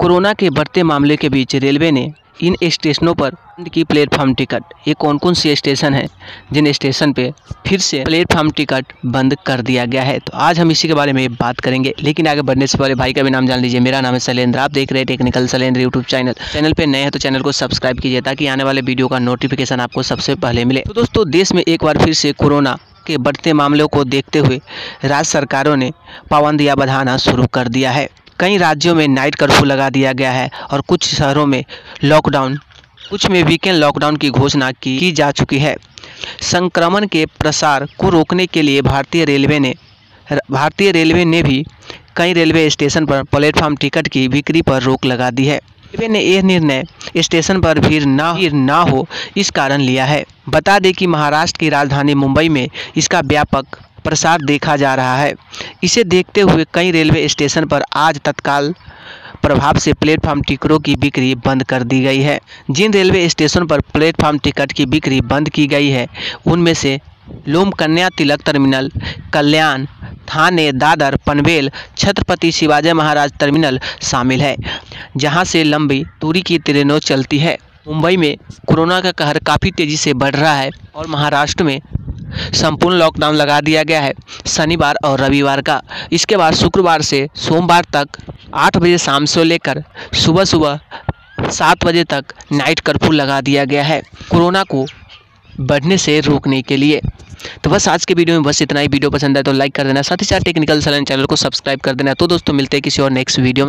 Corona के बढ़ते मामले के बीच रेलवे ने इन स्टेशनों पर की प्लेटफॉर्म टिकट। ये कौन कौन सी स्टेशन है? जिन स्टेशन पे फिर से प्लेटफॉर्म टिकट बंद कर दिया गया है। तो आज हम इसी के बारे में बात करेंगे। लेकिन आगे बढ़ने से पहले भाई का भी नाम जान लीजिए। मेरा नाम है शैलेंद्र। आप देख रहे हैं technical Shailendra YouTube channel. Channel पे नए हैं तो चैनल को सब्सक्राइब कीजिए ताकि आने वाले वीडियो का नोटिफिकेशन आपको सबसे पहले मिले। तो दोस्तों, देश में एक बार फिर से कोरोना के बढ़ते मामलों को देखते हुए राज्य सरकारों ने पाबंदियाँ बढ़ाना शुरू कर दिया है। कई राज्यों में नाइट कर्फ्यू लगा दिया गया है और कुछ शहरों में लॉकडाउन कुछ में वीकेंड लॉकडाउन की घोषणा की, की जा चुकी है। संक्रमण के प्रसार को रोकने के लिए भारतीय रेलवे ने भारतीय रेलवे ने भी कई रेलवे स्टेशन पर प्लेटफॉर्म टिकट की बिक्री पर रोक लगा दी है। रेलवे ने यह निर्णय स्टेशन पर भीड़ ना भीड़ ना हो इस कारण लिया है। बता दें कि महाराष्ट्र की राजधानी मुंबई में इसका व्यापक प्रसार देखा जा रहा है। इसे देखते हुए कई रेलवे स्टेशन पर आज तत्काल प्रभाव से प्लेटफार्म टिकटों की बिक्री बंद कर दी गई है। जिन रेलवे स्टेशन पर प्लेटफार्म टिकट की बिक्री बंद की गई है, उनमें से Lokmanya Tilak terminal, Kalyan Thane, Dadar, Panvel, Chhatrapati Shivaji Maharaj terminal शामिल है, जहाँ से लंबी दूरी की ट्रेनों चलती है। मुंबई में कोरोना का कहर काफ़ी तेज़ी से बढ़ रहा है और महाराष्ट्र में संपूर्ण लॉकडाउन लगा दिया गया है, शनिवार और रविवार का। इसके बाद शुक्रवार से सोमवार तक आठ बजे शाम से लेकर सुबह सुबह सात बजे तक नाइट कर्फ्यू लगा दिया गया है, कोरोना को बढ़ने से रोकने के लिए। तो बस आज के वीडियो में बस इतना ही। वीडियो पसंद है तो लाइक कर देना, साथ ही साथ टेक्निकल सलन चैनल को सब्सक्राइब कर देना। तो दोस्तों, मिलते हैं किसी और नेक्स्ट वीडियो में।